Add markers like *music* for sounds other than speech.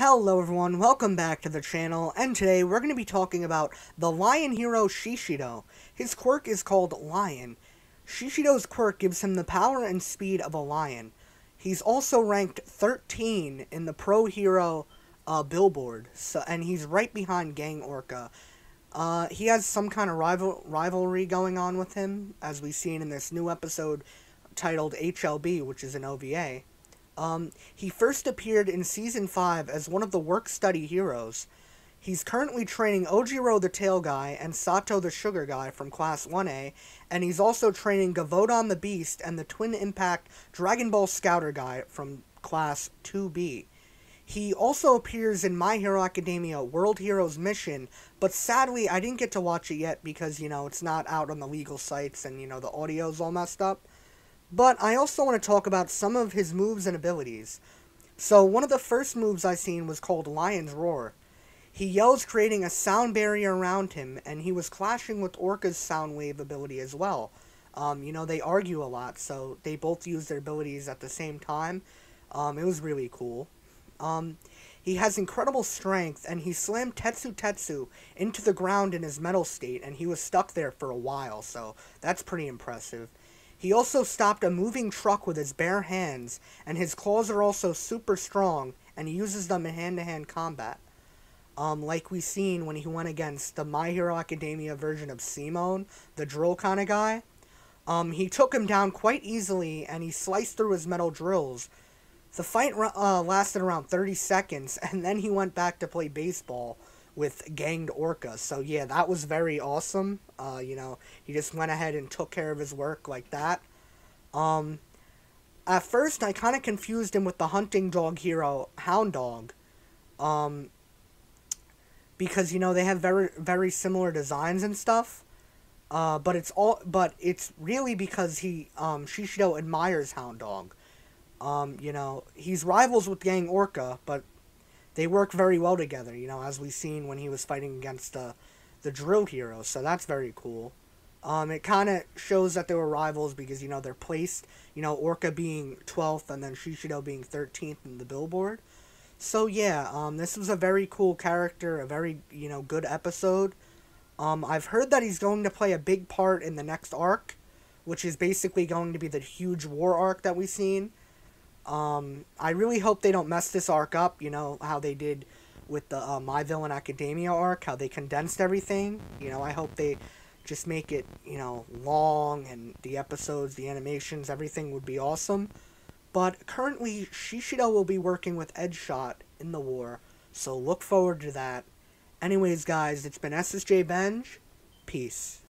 Hello everyone, welcome back to the channel, and today we're going to be talking about the Lion Hero Shishido. His quirk is called Lion. Shishido's quirk gives him the power and speed of a lion. He's also ranked 13 in the Pro Hero uh, Billboard, so, and he's right behind Gang Orca. Uh, he has some kind of rival rivalry going on with him, as we've seen in this new episode titled HLB, which is an OVA. Um, he first appeared in Season 5 as one of the work study heroes. He's currently training Ojiro the Tail Guy and Sato the Sugar Guy from Class 1A, and he's also training Gevaudan the Beast and the Twin Impact Dragon Ball Scouter Guy from Class 2B. He also appears in My Hero Academia World Heroes Mission, but sadly I didn't get to watch it yet because, you know, it's not out on the legal sites and, you know, the audio's all messed up. But I also want to talk about some of his moves and abilities. So, one of the first moves I seen was called Lion's Roar. He yells, creating a sound barrier around him, and he was clashing with Orca's sound wave ability as well. Um, you know, they argue a lot, so they both use their abilities at the same time. Um, it was really cool. Um, he has incredible strength, and he slammed Tetsu Tetsu into the ground in his metal state, and he was stuck there for a while, so that's pretty impressive. He also stopped a moving truck with his bare hands, and his claws are also super strong, and he uses them in hand-to-hand combat. Um, like we seen when he went against the My Hero Academia version of Simon, the drill kind of guy. Um, he took him down quite easily, and he sliced through his metal drills. The fight uh, lasted around 30 seconds, *laughs* and then he went back to play baseball, with Gang Orcas. So yeah, that was very awesome. Uh, you know, he just went ahead and took care of his work like that. Um, at first, I kind of confused him with the hunting dog hero, Hound Dog. Um, because you know they have very very similar designs and stuff. Uh, but it's all but it's really because he um Shishido admires Hound Dog. Um, you know, he's rivals with Gang Orca, but they work very well together, you know, as we've seen when he was fighting against the, the drill hero, so that's very cool. Um, it kind of shows that they were rivals because, you know, they're placed, you know, Orca being 12th and then Shishido being 13th in the billboard. So, yeah, um, this was a very cool character, a very, you know, good episode. Um, I've heard that he's going to play a big part in the next arc, which is basically going to be the huge war arc that we've seen. Um, I really hope they don't mess this arc up, you know, how they did with the uh, My Villain Academia arc, how they condensed everything. You know, I hope they just make it, you know, long and the episodes, the animations, everything would be awesome. But currently, Shishido will be working with Edgeshot in the war, so look forward to that. Anyways, guys, it's been SSJ Benj. Peace.